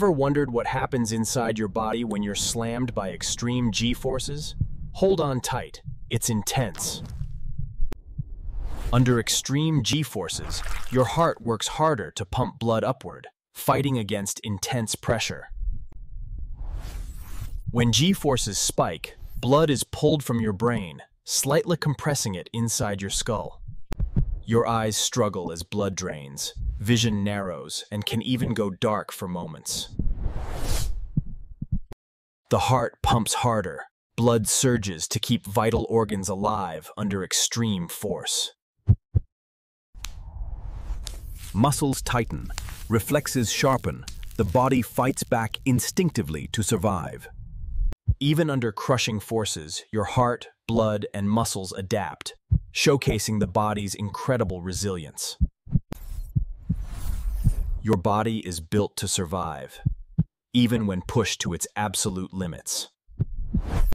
Ever wondered what happens inside your body when you're slammed by extreme G-forces? Hold on tight. It's intense. Under extreme G-forces, your heart works harder to pump blood upward, fighting against intense pressure. When G-forces spike, blood is pulled from your brain, slightly compressing it inside your skull. Your eyes struggle as blood drains, vision narrows, and can even go dark for moments. The heart pumps harder, blood surges to keep vital organs alive under extreme force. Muscles tighten, reflexes sharpen, the body fights back instinctively to survive. Even under crushing forces, your heart, blood, and muscles adapt, showcasing the body's incredible resilience. Your body is built to survive, even when pushed to its absolute limits.